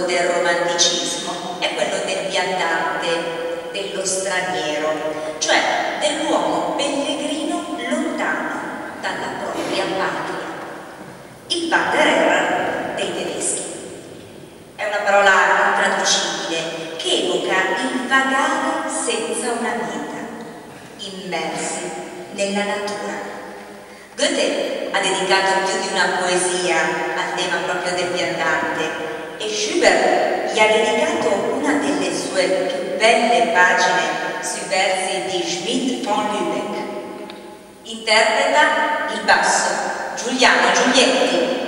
frutto del romanticismo è quello del viandante, dello straniero, cioè dell'uomo pellegrino lontano dalla propria patria. Il Wanderer dei tedeschi. È una parola intraducibile che evoca il vagare senza una vita, immersi nella natura. Goethe ha dedicato più di una poesia al tema proprio del viandante Schubert gli ha dedicato una delle sue più belle pagine sui versi di Schmidt von Lübeck. Interpreta il basso Giuliano Giulietti.